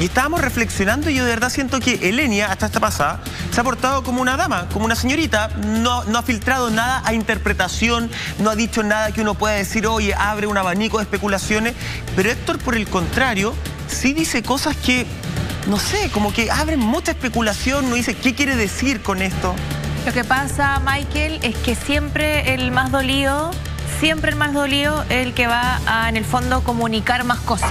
Y estábamos reflexionando y yo de verdad siento que Elenia, hasta esta pasada, se ha portado como una dama, como una señorita. No, no ha filtrado nada a interpretación, no ha dicho nada que uno pueda decir, oye, abre un abanico de especulaciones. Pero Héctor, por el contrario, sí dice cosas que, no sé, como que abren mucha especulación, no dice qué quiere decir con esto. Lo que pasa, Michael, es que siempre el más dolido, siempre el más dolido es el que va a, en el fondo, comunicar más cosas.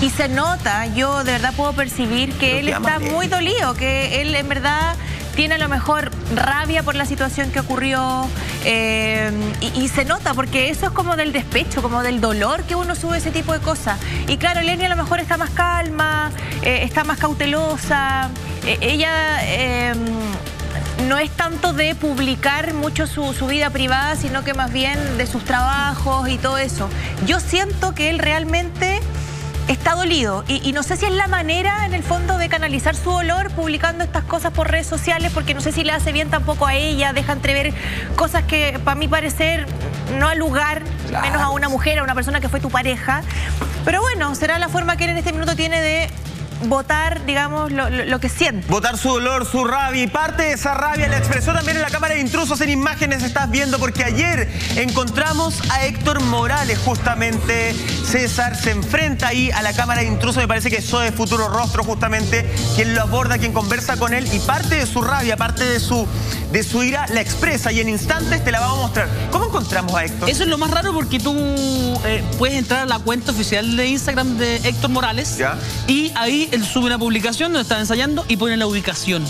Y se nota, yo de verdad puedo percibir que él está muy dolido, que él en verdad tiene a lo mejor rabia por la situación que ocurrió eh, y, se nota porque eso es como del despecho, como del dolor que uno sube ese tipo de cosas. Y claro, Eleni a lo mejor está más calma, eh, está más cautelosa, eh, ella no es tanto de publicar mucho su, su, vida privada, sino que más bien de sus trabajos y todo eso. Yo siento que él realmente está dolido y, no sé si es la manera en el fondo de canalizar su dolor publicando estas cosas por redes sociales porque no sé si le hace bien tampoco a ella, deja entrever cosas que para mi parecer no al lugar, menos a una mujer, a una persona que fue tu pareja. Pero bueno, será la forma que él en este minuto tiene de votar, digamos, lo, que siente. Votar su dolor, su rabia. Y parte de esa rabia la expresó también en la Cámara de Intrusos en imágenes, estás viendo, porque ayer encontramos a Héctor Morales, justamente. César se enfrenta ahí a la Cámara de Intrusos, me parece que eso de Futuro Rostro, justamente, quien lo aborda, quien conversa con él. Y parte de su rabia, parte de su, de su ira, la expresa. Y en instantes te la vamos a mostrar. ¿Cómo encontramos a Héctor? Eso es lo más raro porque tú eh, puedes entrar a la cuenta oficial de Instagram de Héctor Morales. ¿Ya? Y ahí él sube una publicación donde está ensayando y pone la ubicación.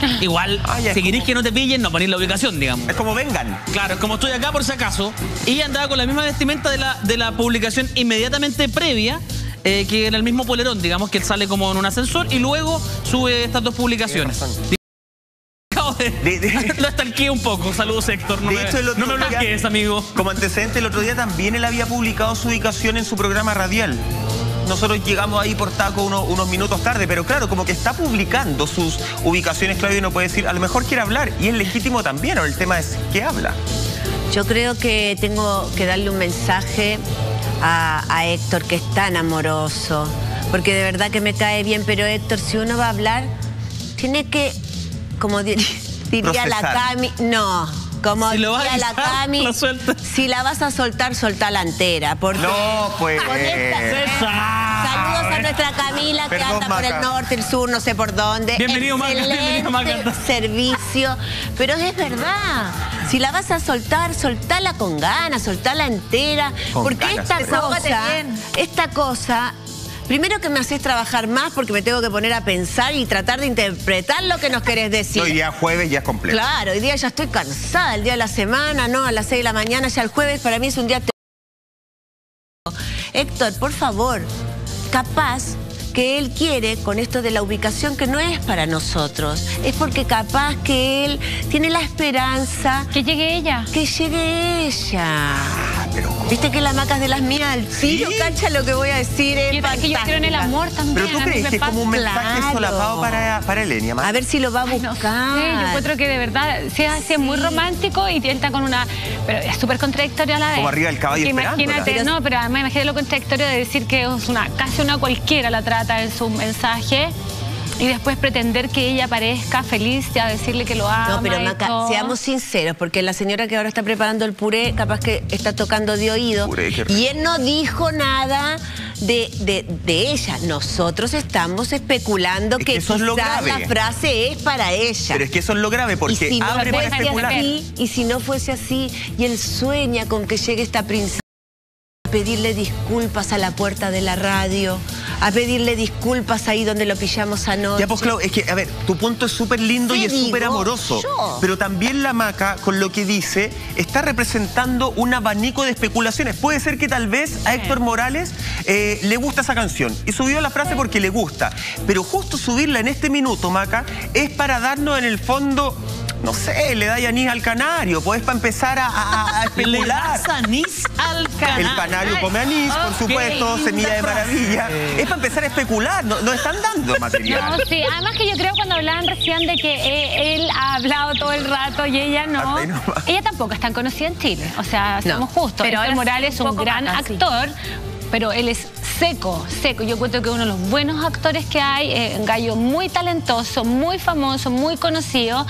Igual, ah, si queréis que no te pillen, no ponéis la ubicación, digamos. Es como vengan. Claro, es como estoy acá por si acaso. Y andaba con la misma vestimenta de la, de la publicación inmediatamente previa. Eh, que en el mismo polerón, digamos que él sale como en un ascensor y luego sube estas dos publicaciones. lo estalqué un poco. Saludos, Héctor. No, me, bloquees, amigo. Como antecedente, el otro día también él había publicado su ubicación en su programa radial nosotros llegamos ahí por taco unos minutos tarde, pero claro, como que está publicando sus ubicaciones, Claudio, no puede decir, a lo mejor quiere hablar, y es legítimo también, ahora el tema es, ¿qué habla? Yo creo que tengo que darle un mensaje a, Héctor, que es tan amoroso, porque de verdad que me cae bien, pero Héctor, si uno va a hablar, tiene que, como diría la Cami, no como si decía la Cami, si la vas a soltar, soltala entera. Porque no, pues. Saludos a nuestra Camila que anda por el norte, el sur, no sé por dónde. Bienvenido, Bienvenido, servicio. Pero es verdad. Si la vas a soltar, soltala con ganas, soltala entera. porque esta cosa, esta cosa Primero que me haces trabajar más porque me tengo que poner a pensar y tratar de interpretar lo que nos querés decir. Hoy día jueves ya es completo. Claro, hoy día ya estoy cansada, el día de la semana, ¿no? A las 6 de la mañana, ya el jueves para mí es un día... Héctor, por favor, capaz que él quiere con esto de la ubicación que no es para nosotros. Es porque capaz que él tiene la esperanza... Que llegue ella. Que llegue ella. Viste que la maca de las mías al tiro, cacha lo que voy a decir. Es que yo creo en el amor también. Pero tú crees que es como un mensaje solapado para, para Elenia. A ver si lo va a buscar. sí, yo encuentro que de verdad sí, es muy romántico y tienta con una... Pero es súper contradictorio a la vez. Como arriba del caballo Imagínate, no, pero además imagínate lo contradictorio de decir que es una casi una cualquiera la trata en su mensaje y después pretender que ella parezca feliz y a decirle que lo ama. No, pero Maca, seamos sinceros, porque la señora que ahora está preparando el puré, capaz que está tocando de oído. y él no dijo nada de, de, ella. Nosotros estamos especulando que, quizás la frase es para ella. Pero es que eso es lo grave, porque y abre para especular. y si no fuese así, y él sueña con que llegue esta princesa a pedirle disculpas a la puerta de la radio, a pedirle disculpas ahí donde lo pillamos anoche. Ya, pues, Clau, es que, a ver, tu punto es súper lindo y es súper amoroso. Pero también la maca, con lo que dice, está representando un abanico de especulaciones. Puede ser que tal vez a Héctor Morales eh, le gusta esa canción. Y subió la frase porque le gusta. Pero justo subirla en este minuto, maca, es para darnos en el fondo no sé, le da anís al canario, pues para empezar a, especular. ¿Le anís El canario come anís, por supuesto, semilla de maravilla. Es para empezar a especular, no, están dando material. No, sí, además que yo creo cuando hablaban recién de que e, él ha hablado todo el rato y ella no, ella tampoco es tan conocida en Chile, o sea, somos justos. Pero Morales es un gran actor, pero él es seco, seco. Yo cuento que uno de los buenos actores que hay, un gallo muy talentoso, muy famoso, muy conocido.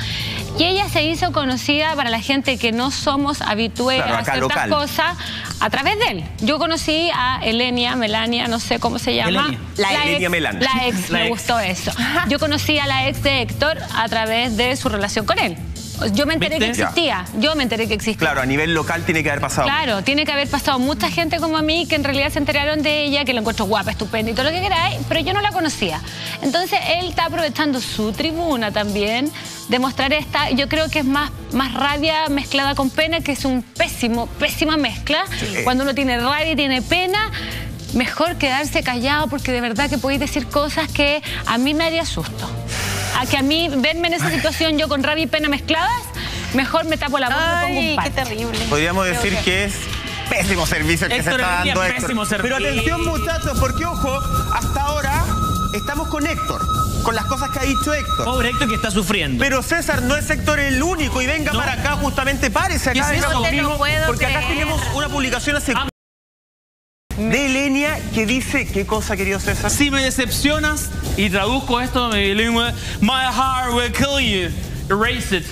Y ella se hizo conocida para la gente que no somos habituales a ciertas cosas a través de él. Yo conocí a Elenia, Melania, no sé cómo se llama. La, Elenia Melania. La ex, me gustó eso. Yo conocí a la ex de Héctor a través de su relación con él. Yo me enteré que existía. Yo me enteré que existía. Claro, a nivel local tiene que haber pasado. Claro, tiene que haber pasado mucha gente como a mí que en realidad se enteraron de ella, que la encuentro guapa, estupenda y todo lo que queráis, pero yo no la conocía. Entonces él está aprovechando su tribuna también de mostrar esta, yo creo que es más, más rabia mezclada con pena, que es un pésimo, pésima mezcla. Cuando uno tiene rabia y tiene pena, mejor quedarse callado porque de verdad que podéis decir cosas que a mí me haría susto. A que a mí verme en esa situación yo con rabia y pena mezcladas, mejor me tapo la boca y pongo un qué terrible. Podríamos decir que es pésimo servicio el que se está dando Héctor. Pero atención muchachos, porque ojo, hasta ahora estamos con Héctor con las cosas que ha dicho Héctor. Pobre Héctor que está sufriendo. Pero César, no es Héctor el único y venga para acá justamente, párese acá. No porque acá tenemos una publicación hace... Ah. De Elenia que dice, ¿qué cosa querido César? Si me decepcionas, y traduzco esto a mi bilingüe, my heart will kill you, erase it,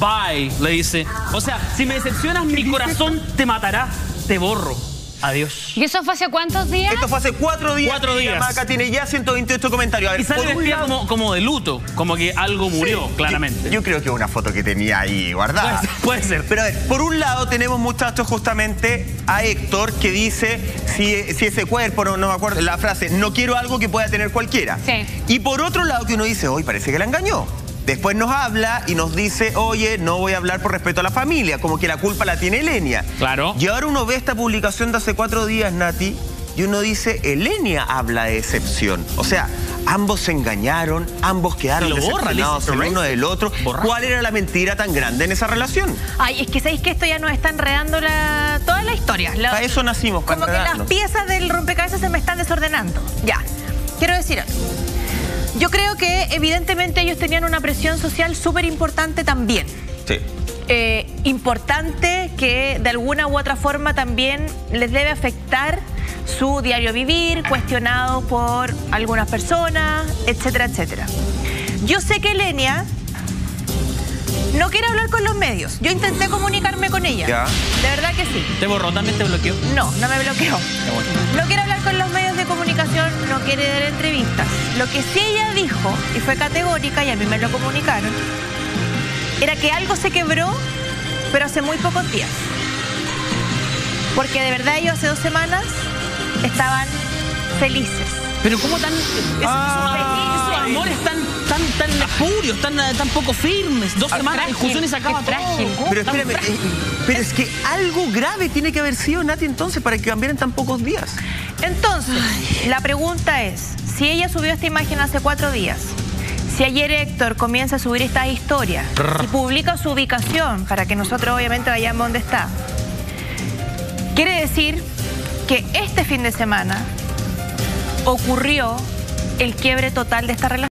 bye, le dice. O sea, si me decepcionas, mi corazón te matará, te borro. Adiós. ¿Y eso fue hace cuántos días? Esto fue hace cuatro días. Cuatro días. Acá tiene ya 128 comentarios. y sale vestida como, como, de luto, como que algo murió, claramente. Yo, creo que es una foto que tenía ahí guardada. Puede ser, Pero a ver, por un lado tenemos, muchachos, justamente a Héctor que dice si, si ese cuerpo, no, me acuerdo la frase, no quiero algo que pueda tener cualquiera. Sí. Y por otro lado que uno dice, hoy parece que la engañó. Después nos habla y nos dice, oye, no voy a hablar por respeto a la familia, como que la culpa la tiene Elenia. Claro. Y ahora uno ve esta publicación de hace cuatro días, Nati, y uno dice, Elenia habla de excepción. O sea, ambos se engañaron, ambos quedaron decepcionados el uno del otro. ¿Cuál era la mentira tan grande en esa relación? Ay, es que sabéis que esto ya nos está enredando la... toda la historia. para eso nacimos, para Como que las piezas del rompecabezas se me están desordenando. Ya, quiero decir algo. Yo creo que evidentemente ellos tenían una presión social súper importante también. Sí. Eh, importante que de alguna u otra forma también les debe afectar su diario vivir, cuestionado por algunas personas, etcétera, etcétera. Yo sé que Elenia no quiere hablar con los medios. Yo intenté comunicarme con ella. ¿Ya? De verdad que sí. ¿Te borró? ¿También te bloqueó? No, no me bloqueó. No quiere hablar con los medios de comunicación, no quiere dar entrevistas. Lo que sí ella dijo, y fue categórica, y a mí me lo comunicaron, era que algo se quebró, pero hace muy pocos días. Porque de verdad ellos hace dos semanas estaban felices. Pero ¿cómo tan... Ah, esos amores tan, tan, tan espurios, tan, tan poco firmes. Dos semanas de discusión y se acaba frágil. Pero espérame, eh, pero es que algo grave tiene que haber sido, Nati, entonces, para que cambiaran tan pocos días. Entonces, la pregunta es, si ella subió esta imagen hace cuatro días, si ayer Héctor comienza a subir esta historia y publica su ubicación para que nosotros obviamente vayamos donde está, quiere decir que este fin de semana ocurrió el quiebre total de esta relación.